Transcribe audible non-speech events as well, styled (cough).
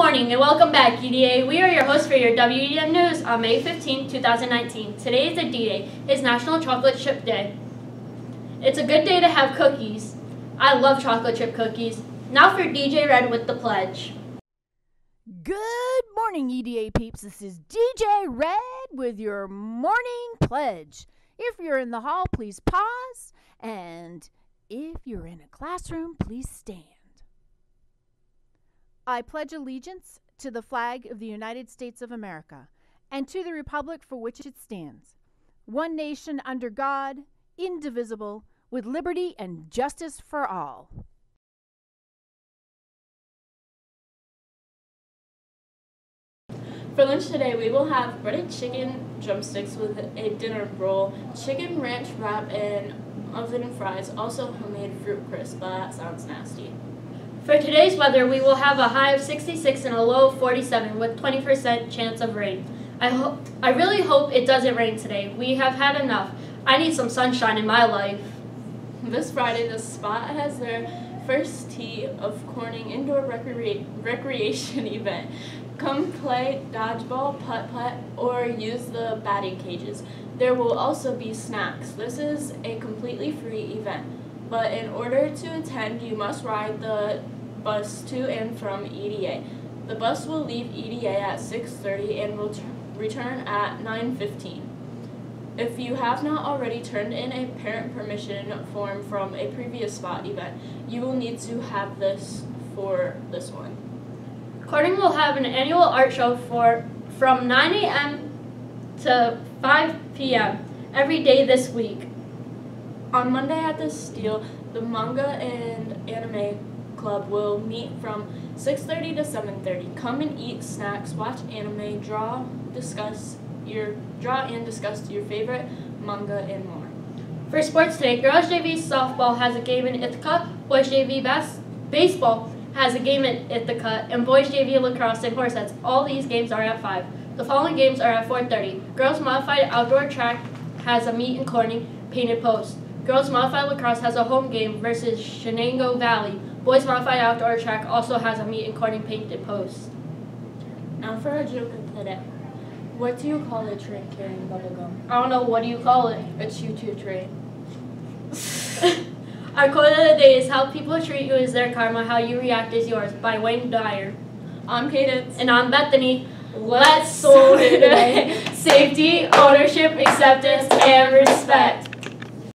morning and welcome back, EDA. We are your hosts for your WEDN News on May 15, 2019. Today is a D-Day. It's National Chocolate Chip Day. It's a good day to have cookies. I love chocolate chip cookies. Now for DJ Red with the pledge. Good morning, EDA peeps. This is DJ Red with your morning pledge. If you're in the hall, please pause. And if you're in a classroom, please stand. I pledge allegiance to the flag of the United States of America and to the republic for which it stands, one nation under God, indivisible, with liberty and justice for all. For lunch today, we will have breaded chicken drumsticks with a dinner roll, chicken ranch wrap, and oven fries, also homemade fruit crisp, but that sounds nasty. For today's weather, we will have a high of 66 and a low of 47 with 20% chance of rain. I hope I really hope it doesn't rain today. We have had enough. I need some sunshine in my life. This Friday, the spot has their first tee of Corning indoor recre- recreation (laughs) event. Come play dodgeball, putt putt, or use the batting cages. There will also be snacks. This is a completely free event, but in order to attend, you must ride the bus to and from EDA. The bus will leave EDA at 6:30 and will return at 9:15. If you have not already turned in a parent permission form from a previous spot event, you will need to have this for this one. Corning will have an annual art show for from 9 a.m. to 5 p.m. every day this week. On Monday at the Steele, the manga and anime club will meet from 6:30 to 7:30. Come and eat snacks, watch anime, draw, discuss your draw and discuss your favorite manga and more. For sports today, girls JV softball has a game in Ithaca, boys JV bas- baseball has a game in Ithaca, and boys JV lacrosse and horseheads. All these games are at 5. The following games are at 4.30. Girls modified outdoor track has a meet in Corning, painted post. Girls modified lacrosse has a home game versus Chenango Valley. Boys modified outdoor track also has a meet in Corning, painted post. Now for a joke of the day. What do you call a train carrying bubblegum? I don't know, what do you call it? A choo-choo train. (laughs) Our quote of the day is How people treat you is their karma, how you react is yours by Wayne Dyer. I'm Cadence. And I'm Bethany. Let's soul today. (laughs) Safety, ownership, acceptance, and respect.